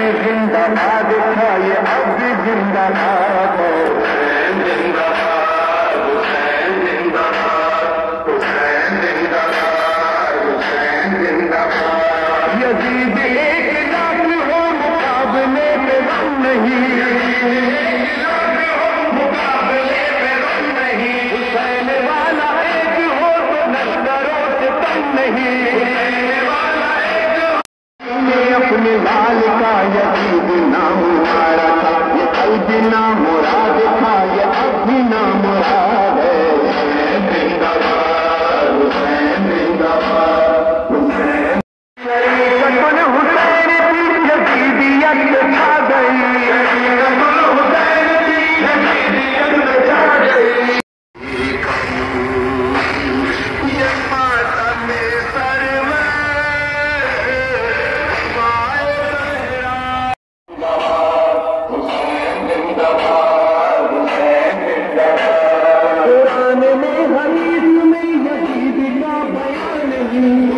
भी जिंदाबाद था ये अब भी जिंदाबाद है हुसैन you.